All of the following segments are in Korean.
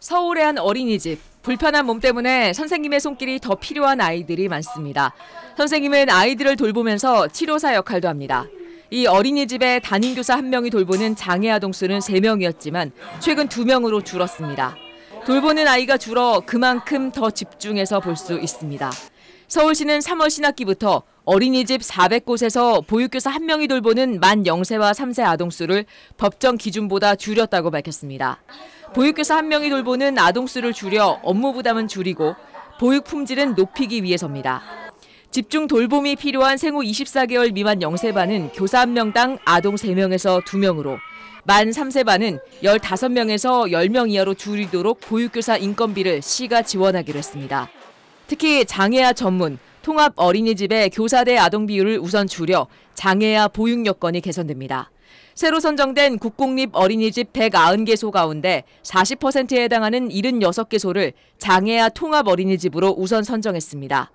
서울의 한 어린이집. 불편한 몸 때문에 선생님의 손길이 더 필요한 아이들이 많습니다. 선생님은 아이들을 돌보면서 치료사 역할도 합니다. 이 어린이집에 담임교사 한 명이 돌보는 장애 아동 수는 3명이었지만 최근 2명으로 줄었습니다. 돌보는 아이가 줄어 그만큼 더 집중해서 볼 수 있습니다. 서울시는 3월 신학기부터 어린이집 400곳에서 보육교사 1명이 돌보는 만 0세와 3세 아동 수를 법정 기준보다 줄였다고 밝혔습니다. 보육교사 1명이 돌보는 아동 수를 줄여 업무 부담은 줄이고 보육 품질은 높이기 위해서입니다. 집중 돌봄이 필요한 생후 24개월 미만 0세 반은 교사 1명당 아동 3명에서 2명으로 만 3세 반은 15명에서 10명 이하로 줄이도록 보육교사 인건비를 시가 지원하기로 했습니다. 특히 장애아 전문, 통합 어린이집의 교사 대 아동 비율을 우선 줄여 장애아 보육 여건이 개선됩니다. 새로 선정된 국공립 어린이집 190개소 가운데 40%에 해당하는 76개소를 장애아 통합 어린이집으로 우선 선정했습니다.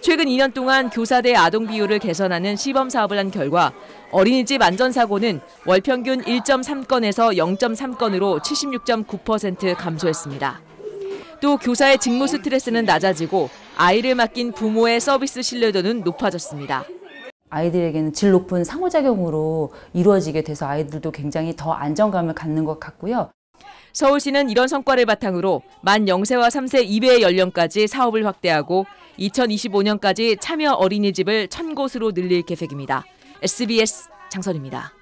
최근 2년 동안 교사 대 아동 비율을 개선하는 시범 사업을 한 결과 어린이집 안전사고는 월 평균 1.3건에서 0.3건으로 76.9% 감소했습니다. 또 교사의 직무 스트레스는 낮아지고 아이를 맡긴 부모의 서비스 신뢰도는 높아졌습니다. 아이들에게는 질 높은 상호작용으로 이루어지게 돼서 아이들도 굉장히 더 안정감을 갖는 것 같고요. 서울시는 이런 성과를 바탕으로 만 0세와 3세 이외 연령까지 사업을 확대하고 2025년까지 참여 어린이집을 1000곳으로 늘릴 계획입니다. SBS 장선입니다.